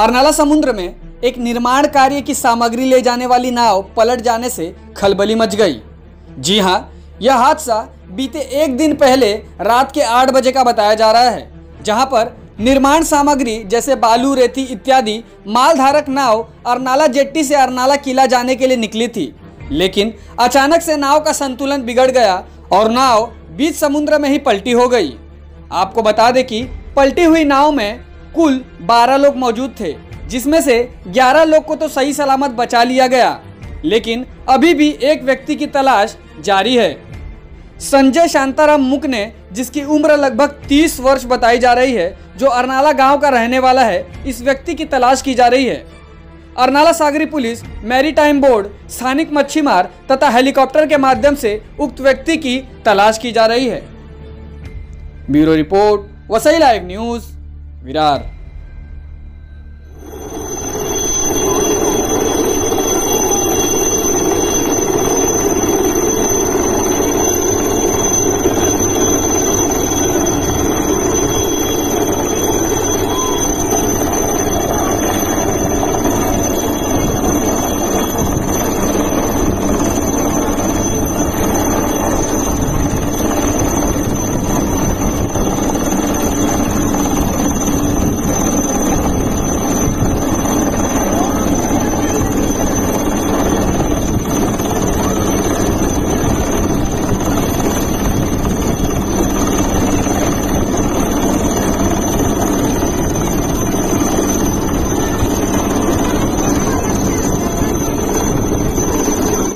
अरनाला समुद्र में एक निर्माण कार्य की सामग्री ले जाने वाली नाव पलट जाने से खलबली मच गई। जी हाँ यह हादसा बीते एक दिन पहले रात के आठ बजे का बताया जा रहा है, जहाँ पर निर्माण सामग्री जैसे बालू, रेती इत्यादि मालधारक नाव अरनाला जेट्टी से अरनाला किला जाने के लिए निकली थी। लेकिन अचानक से नाव का संतुलन बिगड़ गया और नाव बीच समुद्र में ही पलटी हो गई। आपको बता दें कि पलटी हुई नाव में कुल 12 लोग मौजूद थे, जिसमें से 11 लोग को तो सही सलामत बचा लिया गया, लेकिन अभी भी एक व्यक्ति की तलाश जारी है। संजय शांताराम मुक ने, जिसकी उम्र लगभग 30 वर्ष बताई जा रही है, जो अरनाला गाँव का रहने वाला है, इस व्यक्ति की तलाश की जा रही है। अरनाला सागरी पुलिस, मैरीटाइम बोर्ड, स्थानिक मच्छीमार तथा हेलीकॉप्टर के माध्यम से उक्त व्यक्ति की तलाश की जा रही है। Bureau report, Vasai live news Mirar.